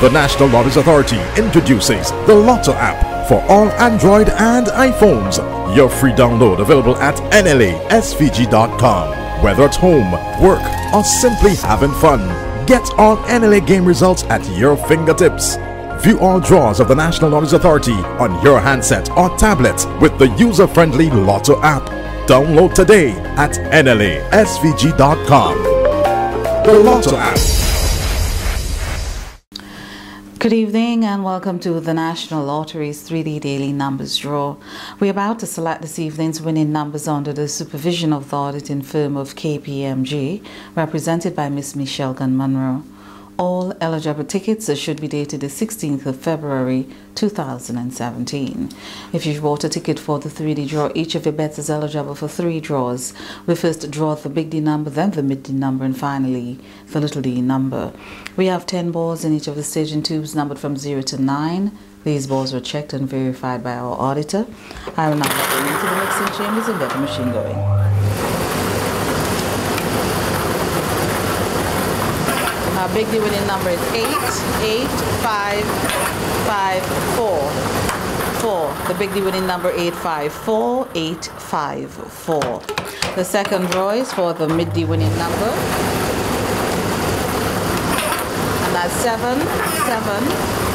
The National Lotteries Authority introduces the Lotto app for all Android and iPhones. Your free download available at nlasvg.com. Whether at home, work, or simply having fun, get all NLA game results at your fingertips. View all draws of the National Lotteries Authority on your handset or tablet with the user-friendly Lotto app. Download today at nlasvg.com. The Lotto app. Good evening and welcome to the National Lottery's 3D Daily Numbers Draw. We're about to select this evening's winning numbers under the supervision of the auditing firm of KPMG, represented by Miss Michelle Gunn. All eligible tickets should be dated the 16th of February 2017. If you've bought a ticket for the 3D draw, each of your bets is eligible for three draws. We first draw the big D number, then the mid D number, and finally the little d number. We have 10 balls in each of the staging tubes numbered from 0 to 9. These balls were checked and verified by our auditor. I will now get them into the mixing chambers and get the machine going. Our big D winning number is 8, 8, 5, 5, 4. 4. The big D winning number 854, 854. The second draw is for the mid D winning number. And that's 7, 7,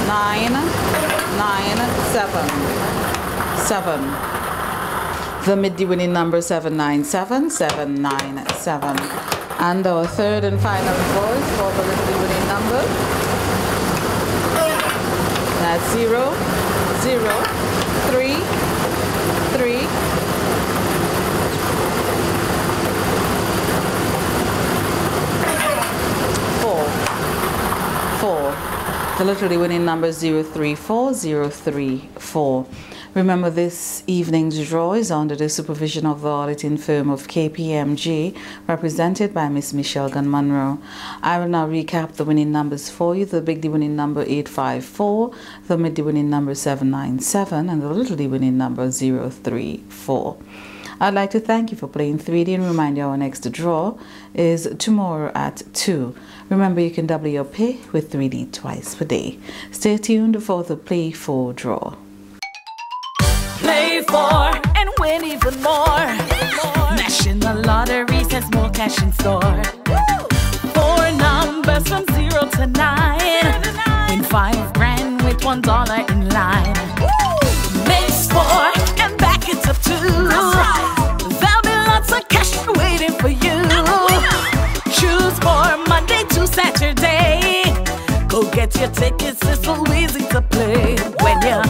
9, 9, 7. 7. The mid D winning number 797, 797. And our third and final voice for the little winning number. That's zero, zero, three, three, four, four. The little D winning number is 034034. Remember, this evening's draw is under the supervision of the auditing firm of KPMG, represented by Miss Michelle Gunn Munro. I will now recap the winning numbers for you. The big D winning number 854, the mid D winning number 797, and the little D winning number 034. I'd like to thank you for playing 3D and remind you our next draw is tomorrow at 2. Remember, you can double your pay with 3D twice per day. Stay tuned for the Play 4 draw for and win even more. National Lottery says more cash in store. Four numbers from zero to nine. In five grand with one dollar in line. Mix four and back it up two. There'll be lots of cash waiting for you. Choose for Monday to Saturday. Go get your tickets, it's so easy to play when you're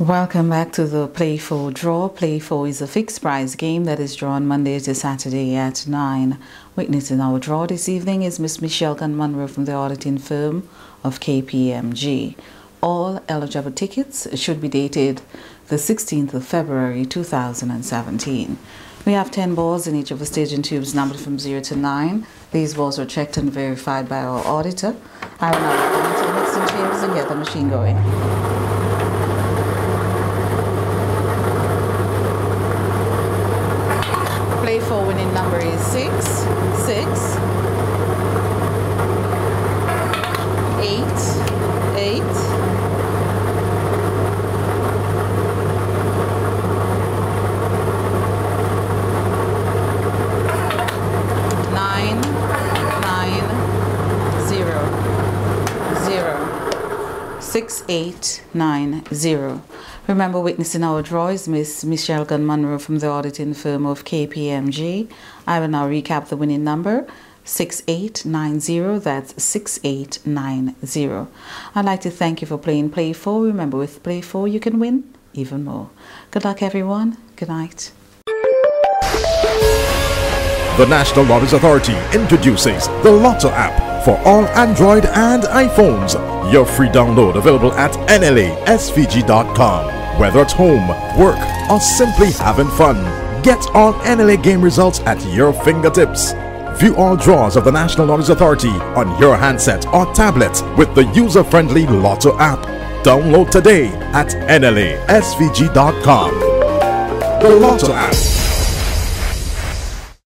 Welcome back to the Play 4 draw. Play 4 is a fixed prize game that is drawn Monday to Saturday at 9. Witnessing our draw this evening is Miss Michelle Gunn from the auditing firm of KPMG. All eligible tickets should be dated the 16th of February 2017. We have 10 balls in each of the staging tubes numbered from 0 to 9. These balls were checked and verified by our auditor. I will now go into the mixing chambers and get the machine going. Play 4 winning number is 6, 6, 6890. Remember witnessing our draws, Miss Michelle Gunn Munro from the auditing firm of KPMG. I will now recap the winning number. 6890 that's 6890 i'd like to thank you for playing play 4 remember with play 4 you can win even more good luck everyone good night the national lotteries authority introduces the lotto app for all android and iphones your free download available at nlasvg.com whether at home, work, or simply having fun, get all NLA game results at your fingertips. View all draws of the National Lotteries Authority on your handset or tablet with the user-friendly Lotto app. Download today at nlasvg.com. The Lotto app